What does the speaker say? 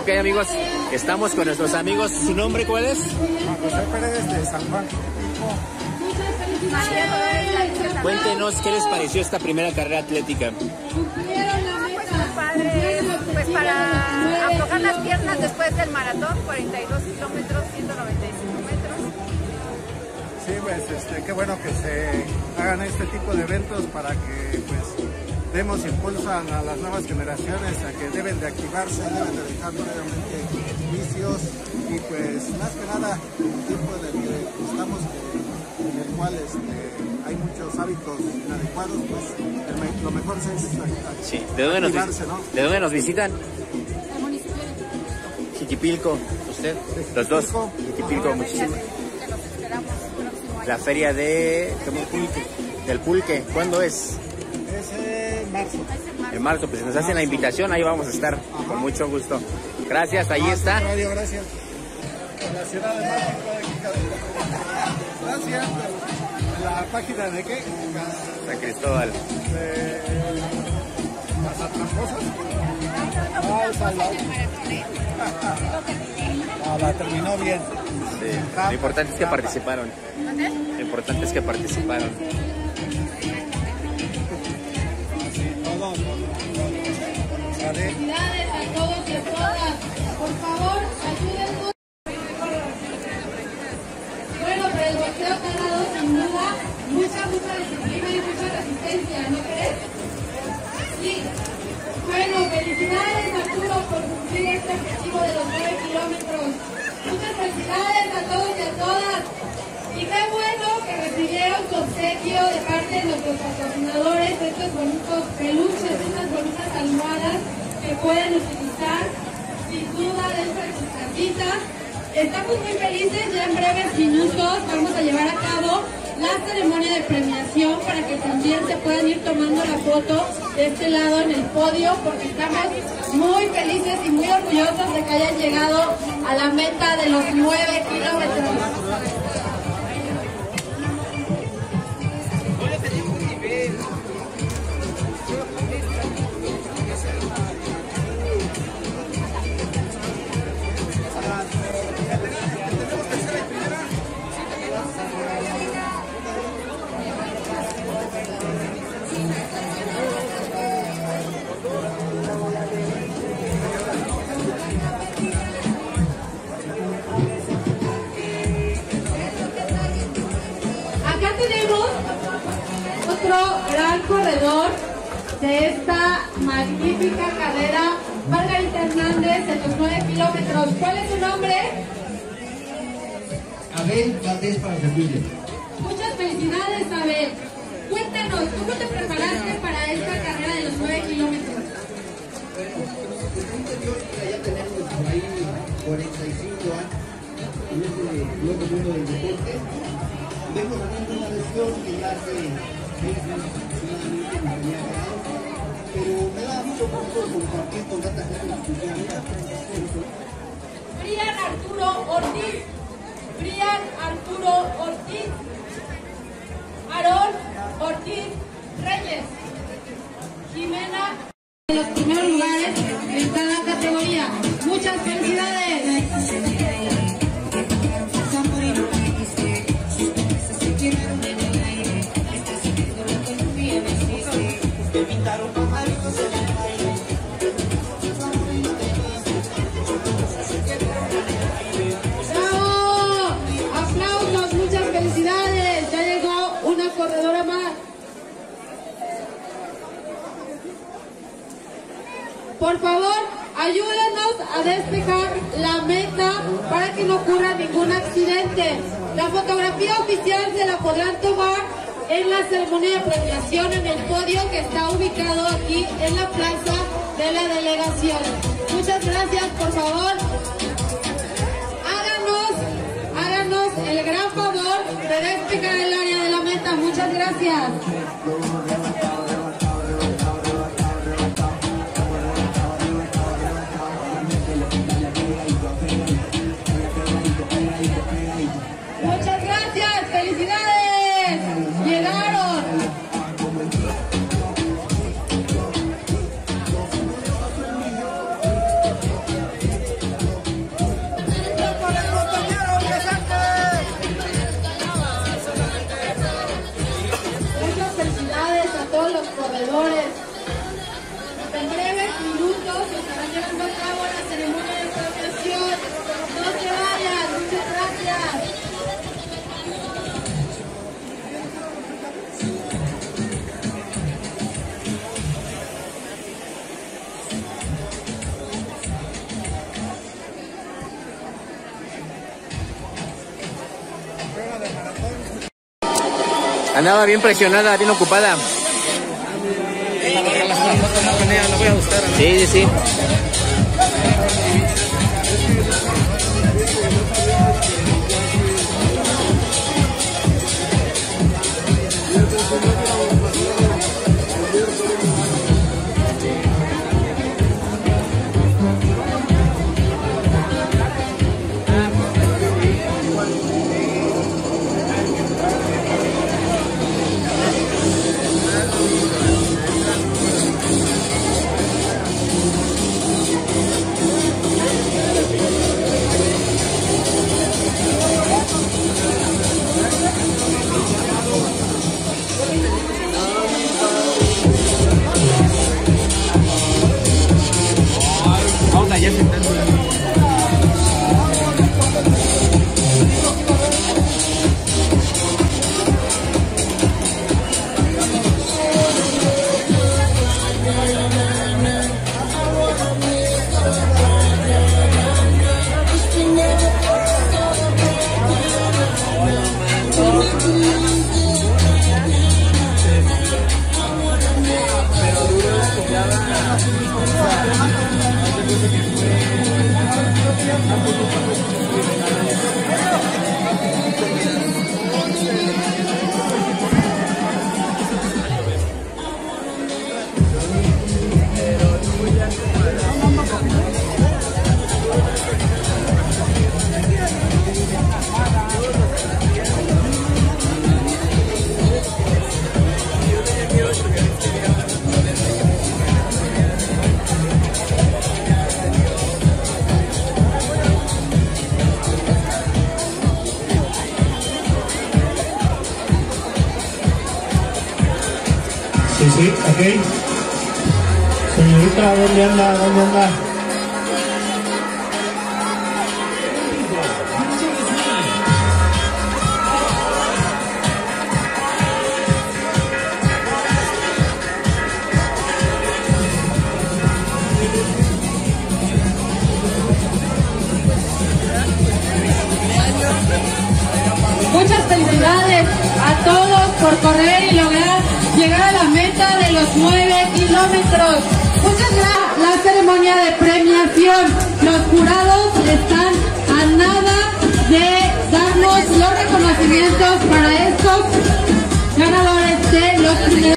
Ok amigos, estamos con nuestros amigos. ¿Su nombre cuál es? José Pérez de San Juan. Cuéntenos qué les pareció esta primera carrera atlética. padre, pues para aflojar las piernas después del maratón, 42 kilómetros, 195 metros. Sí, pues este, qué bueno que se hagan este tipo de eventos para que pues demos impulso a las nuevas generaciones a que deben de activarse, deben de dejar nuevamente vicios y pues más que nada el tiempo en el que estamos en el cual este, hay muchos hábitos inadecuados, pues el lo mejor es Sí. ¿De dónde nos, ¿no? ¿de dónde nos visitan? Jiquipilco. ¿Usted? Los dos. Jiquipilco, muchísimo. La feria de del pulque. ¿Cuándo es? Es en marzo. En marzo. Pues si nos hacen la invitación, ahí vamos a estar. Con mucho gusto. Gracias, ahí está. Radio, gracias. La ciudad de México de Quicadillo. Gracias. La página de qué? San Cristóbal. De las atramposas. Ah, la... Ah, la terminó bien. Sí. Lo importante es que participaron. Lo importante es que participaron. Felicidades a todos y a todas. Por favor, ayúdennos. Bueno, pero el boxeo te ha dado sin duda mucha, mucha disciplina y mucha resistencia, ¿no crees? Sí. Bueno, felicidades Arturo por cumplir este objetivo de los 9 kilómetros. Muchas felicidades a todos y a todas. Y qué bueno que recibieron su obsequio de parte de nuestros patrocinadores, estos bonitos peluches, estas bonitas almohadas que pueden utilizar sin duda dentro de sus casitas. Estamos muy felices, ya en breves minutos vamos a llevar a cabo la ceremonia de premiación para que también se puedan ir tomando la foto de este lado en el podio porque estamos muy felices y muy orgullosos de que hayan llegado a la meta de los 9 kilómetros. Otro gran corredor de esta magnífica carrera, Margarita Hernández, de los 9 kilómetros. ¿Cuál es su nombre? Abel Valdés para servirle. Muchas felicidades, Abel. Cuéntanos, ¿cómo te preparaste para esta carrera de los 9 kilómetros? Ya tenemos por ahí 45 años en este nuevo mundo del deporte. Vengo teniendo una lesión que ya hace pero me da mucho gusto compartir con tanta. Brian Arturo Ortiz. Brian Arturo Ortiz. Aarón Ortiz Reyes. Jimena en los primeros lugares en cada categoría. Muchas felicidades. Por favor, ayúdenos a despejar la meta para que no ocurra ningún accidente. La fotografía oficial se la podrán tomar en la ceremonia de premiación en el podio que está ubicado aquí en la plaza de la delegación. Muchas gracias, por favor. Háganos, háganos el gran favor de despejar el área de la meta. Muchas gracias. Andaba bien presionada, bien ocupada. Sí, sí, sí. Sí, sí, ok. Señorita, ¿dónde anda? ¿Dónde anda? 9 kilómetros. Muchas gracias. La ceremonia de premiación. Los jurados están a nada de darnos los reconocimientos para estos ganadores de los primeros.